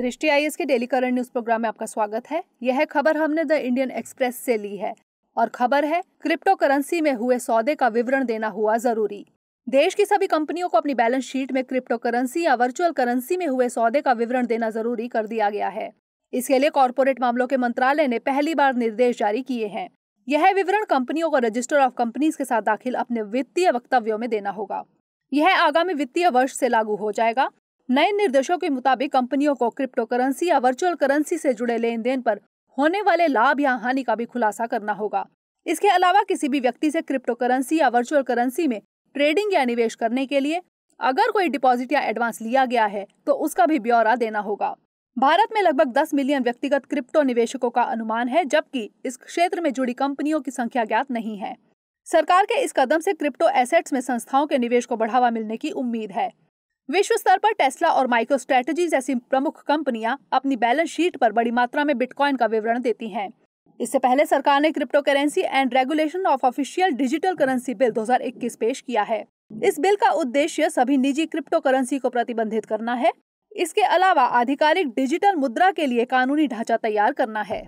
दृष्टि आई के daily current news programme में आपका स्वागत है। यह खबर हमने द इंडियन एक्सप्रेस से ली है और खबर है क्रिप्टो करेंसी में हुए सौदे का विवरण देना हुआ ज़रूरी। देश की सभी कंपनियों को अपनी बैलेंस शीट में क्रिप्टो करेंसी या वर्चुअल करेंसी में हुए सौदे का विवरण देना ज़रूरी कर दिया गया है। इसके लिए कॉरपोरेट मामलों के मंत्रालय ने पहली बार निर्देश जारी किए हैं। यह विवरण कंपनियों को रजिस्टर ऑफ़ कंपनीज़ के साथ दाखिल अपने वित्तीय वक्तव्यों में देना होगा। यह आगामी वित्तीय वर्ष से लागू हो जाएगा। नए निर्देशों के मुताबिक कंपनियों को क्रिप्टो करेंसी या वर्चुअल करेंसी से जुड़े लेन देन पर होने वाले लाभ या हानि का भी खुलासा करना होगा। इसके अलावा किसी भी व्यक्ति से क्रिप्टो करेंसी या वर्चुअल करेंसी में ट्रेडिंग या निवेश करने के लिए अगर कोई डिपॉजिट या एडवांस लिया गया है तो उसका भी ब्यौरा देना होगा। भारत में लगभग 10 मिलियन व्यक्तिगत क्रिप्टो निवेशकों का अनुमान है, जबकि इस क्षेत्र में जुड़ी कंपनियों की संख्या ज्ञात नहीं है। सरकार के इस कदम से क्रिप्टो एसेट्स में संस्थाओं के निवेश को बढ़ावा मिलने की उम्मीद है। विश्व स्तर पर टेस्ला और माइक्रो स्ट्रेटेजी जैसी प्रमुख कंपनियाँ अपनी बैलेंस शीट पर बड़ी मात्रा में बिटकॉइन का विवरण देती हैं। इससे पहले सरकार ने crypto currency and regulation of official digital currency bill 2021 पेश किया है। इस बिल का उद्देश्य सभी निजी क्रिप्टो करेंसी को प्रतिबंधित करना है। इसके अलावा आधिकारिक डिजिटल मुद्रा के लिए कानूनी ढांचा तैयार करना है।